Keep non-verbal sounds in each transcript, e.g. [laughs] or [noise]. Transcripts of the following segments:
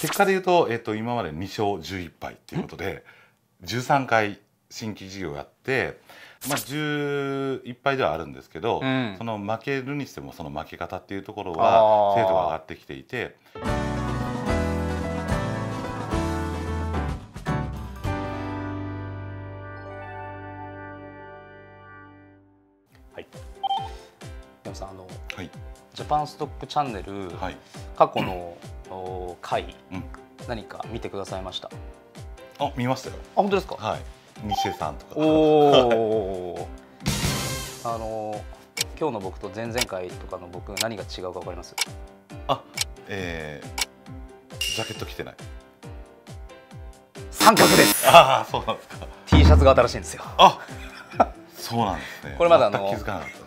結果で言うと,、えー、と今まで2勝11敗っていうことで13回新規事業をやって、まあ、11敗ではあるんですけど、うん。その負けるにしてもその負け方っていうところは精度が上がってきていて。はい。山さんあのはい。ジャパンストックチャンネル、はい。過去のお回、うん。何か見てくださいました？ああ見ましたよ。本当ですか、はい。西江さんとか。おお [laughs] あの今日の僕と前々回とかの僕何が違うか分かります？あえー、ジャケット着てない。三角です。ああそうなんですか。T シャツが新しいんですよ。あそうなんですね。これまだあの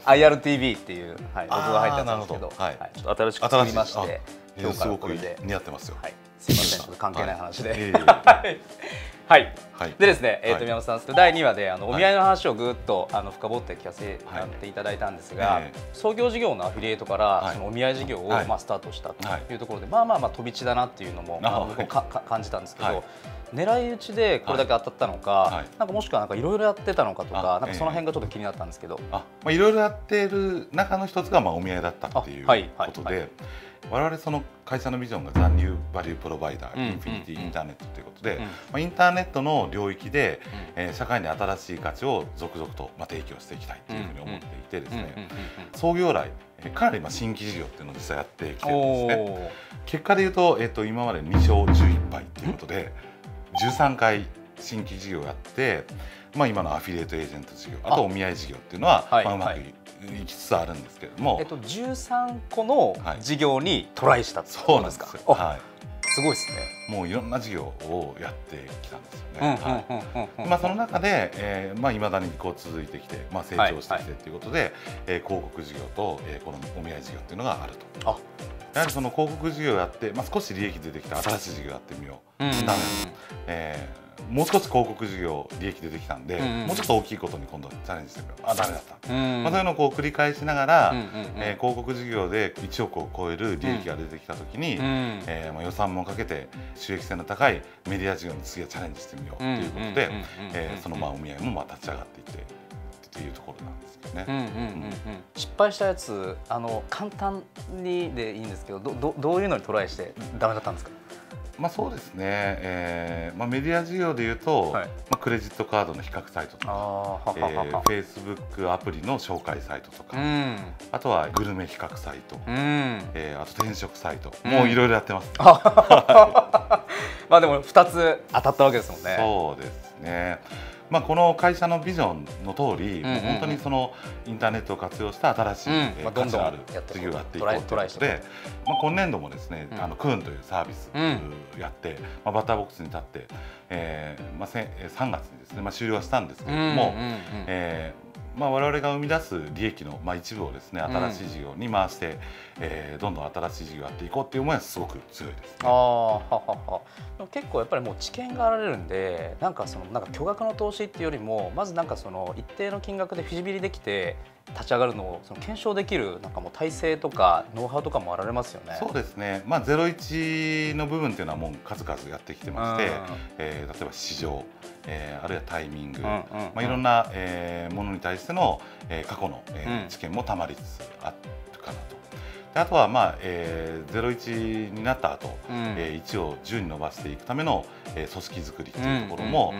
IRTV っていう、はい、ロゴが入ってたんですけどあーなるほど。はい。ちょっと新しく作りまして今日からすごくこれで、似合ってますよ。はい、すいません。関係ない話で、[laughs] はい。えはいはい。でですね、えーとはい宮本さん第2話であのおはい。見合いの話をぐっとあの深掘って聞かせてはいいただいたんですが、え創業事業のアフィリエイトから、はい。そのお見合い事業を、はい。まあ、スタートしたとはい。いうところで、まあまあまあ飛び地だなっていうのもかか感じたんですけど、はい。狙い撃ちでこれだけ当たったのか、はい。なんかもしくはなんかいろいろやってたのかとかあなんかその辺がちょっと気になったんですけど、あまあいろいろやっている中の一つがまあお見合いだったっていうことで我々その会社のビジョンが残留バリュープロバイダー、うんインフィニティインターネットということで、うん。まあ、インターネットの領域で、えー社会に新しい価値を続々とまあ提供していきたいというふうに思っていてですね、創業来えーかなりまあ新規事業っていうのを実際やってきてるんおですね。ー。結果で言うと,、えっと今まで2勝11敗っていうことで13回新規事業をやって、まあ、今のアフィリエイトエージェント事業あ。とお見合い事業っていうのははい。まあ、うまくはいいきつつあるんですけれども、えっと、13個のはい。事業にトライしたってそうことでか？なんです。はすごいですね。い、もういろんな事業をやってきたんですよね。まあ、その中で、えーまあ、未だにこう続いてきて、まあ、成長してきてということで、えー広告事業と、えーこのお見合い事業っていうのがあると。あやはりその広告事業をやって、まあ、少し利益出てきた新しい事業やってみよう、うんうんえーもう少し広告事業利益出てきたんで、うんうん。もうちょっと大きいことに今度はチャレンジしてみよう。あダメだった、うんまあ、そういうのをこう繰り返しながら、うんうんうん。えー広告事業で1億を超える利益が出てきた時に、うん。えーまあ、予算もかけて収益性の高いメディア事業に次はチャレンジしてみようということでそのまあお見合いもまあ立ち上がっていってっていうところなんですけどね。うん。うんうんうん。失敗したやつあの簡単にでいいんですけどどどどういうのにトライしてダメだったんですか？まあそうですね、えーまあ、メディア事業でいうと、はいまあ、クレジットカードの比較サイトとあか、あえー、Facebook アプリの紹介サイトとか、うんあとはグルメ比較サイト、うん。えーあと転職サイト、うんもういろいろやってます、[laughs] まあでも二つ当たったわけですもんね。そうですね。まあ、この会社のビジョンの通り、もう本当にそのインターネットを活用した新しい、うん。えー価値のある事業をやっていこうということで、まあ、今年度もですね、うん。あのクーンというサービスうん。やって、まあ、バッターボックスに立って、えーまあ、せんえー3月にですね、まあ、終了はしたんですけれども、えーまあ、我々が生み出す利益の、まあ、一部をですねうん新しい事業に回して、えーどんどん新しい事業をやっていこうっていう思いはすごく強いですね。ああはははでも結構やっぱりもう知見があられるんでなんかそのなんか巨額の投資っていうよりもまずなんかその一定の金額でフィジビリできて立ち上がるのをその検証できるなんかもう体制とかノウハウとかもあられますよね。そうですね、まあ、01の部分っていうのはもう数々やってきてまして、うん。えー例えば市場、えーあるいはタイミング、うんうんうん。まあ、いろんな、えーものに対しての、えー過去の、えーうん。知見もたまりつつあるかなと。であとは、まあえー、01になった後、うん。えー1を10に伸ばしていくための、えー組織づくりというところも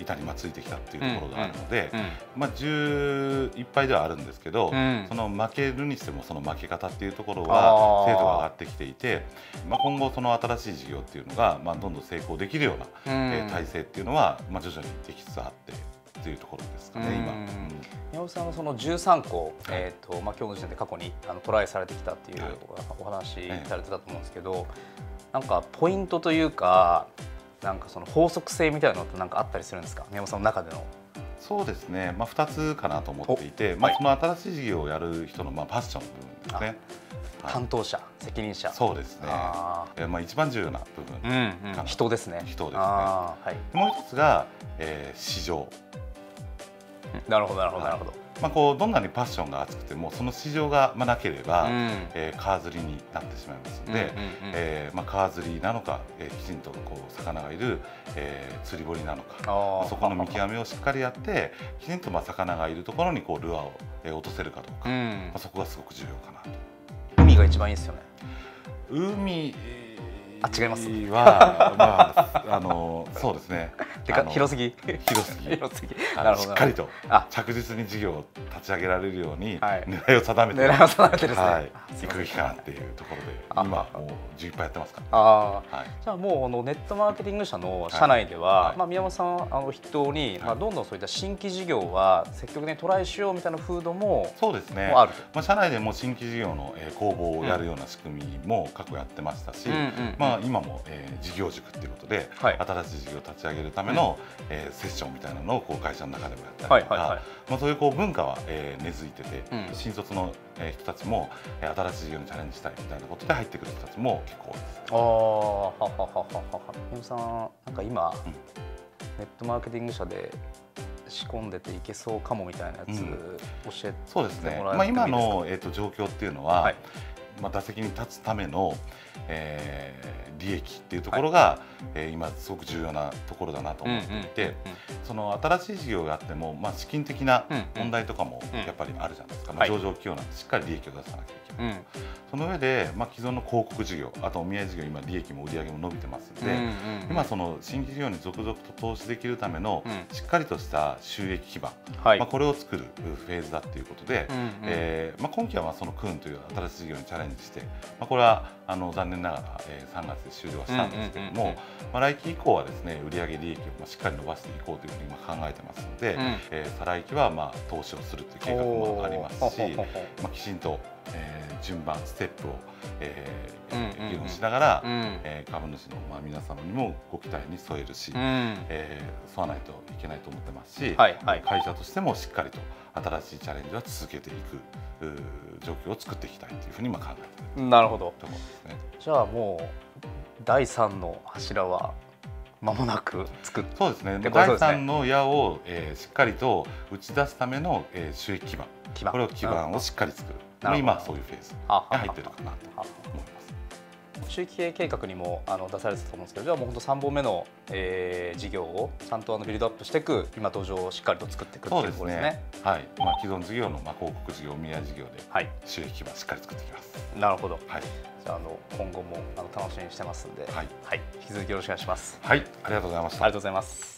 板にまついてきたっていうところがあるので、うんまあ、11敗ではあるんですけど、うん。その負けるにしてもその負け方っていうところは精度が上がってきていて、まあ、今後その新しい事業っていうのが、まあ、どんどん成功できるような、うん。えー体制っていうのは、まあ、徐々にできつつあってっていうところですかね、今。宮本さんのその13個、えーとまあ、今日の時点で過去にあのトライされてきたっていうはい。お話ええされてたと思うんですけど、なんかポイントというかなんかその法則性みたいなのってなんかあったりするんですか？宮本さんの中での。そうですね、まあ、2つかなと思っていて、まあ、はいその新しい事業をやる人の、まあ、パッションの部分ですね。はい。担当者責任者。そうですね、あえーまあ、一番重要な部分、ーうんうん、人ですね。人ですね。はい。もう一つが、えー市場 [laughs] なるほどなるほどなるほど、まあ、こうどんなにパッションが熱くてもその市場がまあなければ、うん。えー川釣りになってしまいますので、うんうんうん。えーまあ、川釣りなのか、えーきちんとこう魚がいる、えー釣り堀なのかまあそこの見極めをしっかりやってきちんとまあ魚がいるところにこうルアーをえー落とせるかどうか、まうん。あ、そこがすごく重要かなと。海が一番いいですよね。海あ違いますはまああのそうですね。[laughs] てか広すぎ。広すぎ。[laughs] 広すぎ。なるほど。しっかりとあ。着実に事業を立ち上げられるようにはい。狙いを定めて、狙いを定めてですね、はい。行くべきかなっていうところであ。今もう11杯やってますかああ。ら、はい、じゃあもうあのネットマーケティング社の社内では、はい。まあ、宮本さんあの筆頭に、まあ、どんどんそういった新規事業は積極的にトライしようみたいな風土もそうですね。もあると。まあ、社内でも新規事業の、えー公募をやるような仕組みも過去やってましたし、まあ、今も、えー事業塾っていうことで、はい。新しい事業を立ち上げるための、えーセッションみたいなのをこう会社の中でもやったりとか、はいはいはい。まあ、そういうこう文化は、えー根付いてて、うん。新卒の、えー人たちも、えー新しい事業にチャレンジしたいみたいなことで入ってくる人たちも結構多いです。ああはははははさんなんか今、うん。ネットマーケティング社で仕込んでていけそうかもみたいなやつ、うん。教えてそうですね。もらまあ、今の、えー、と状況っていうのは、はいまあ、打席に立つための、えー利益っていうところが、えー今すごく重要なところだなと思っていて、その新しい事業をやっても、まあ、資金的な問題とかもうんやっぱりあるじゃないですか、まあ、はい。上場企業なんでしっかり利益を出さなきゃいけない、うんその上で、まあ、既存の広告事業あとお見合い事業今利益も売り上げも伸びてますので、うんうん今その新規事業に続々と投資できるためのうん。しっかりとした収益基盤、はい、まあ、これを作るフェーズだっていうことで、うんうん。えーまあ、今期はまあそのクーンという新しい事業にチャレンジして、まあ、これはあの残念ながら、えー3月で終了はしたんですけどうんうんうんうん。も、まあ、来期以降はですね売上利益をまあしっかり伸ばしていこうというふうに今考えてますので、うん。えー再来期はまあ投資をするという計画もありますしまあ、きちんと、えー順番ステップを、えーうんうんうん。議論しながら、うん。えー株主のまあ皆様にもご期待に添えるし、うん。えー沿わないといけないと思ってますし、はいはい。会社としてもしっかりと新しいチャレンジは続けていく状況を作っていきたいというふうに今考えているなるほど。ところですね。じゃあもう第三の柱は間もなく作っそうですね。ね。第三の矢を、えーしっかりと打ち出すための、えー収益基盤、基盤。これを基盤をしっかり作る。なるほど今そういうフェーズあが入ってるかなとあ思います。中期経営計画にもあの出されてたと思うんですけどじゃあもう本当3本目の、えー事業をちゃんとあのビルドアップしていく今土壌をしっかりと作っていくっていうとそうですねころですね。はい。まあ既存事業のまあ広告事業、見合い事業ではい収益基盤しっかり作っていきます。なるほどはい。じゃああの今後もあの楽しみにしてますんで、はい引き続きよろしくお願いします。はい。ありがとうございましたありがとう。ございます。